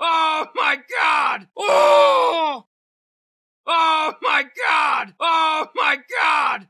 Oh my god! Oh! Oh my god! Oh my god!